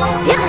Yeah.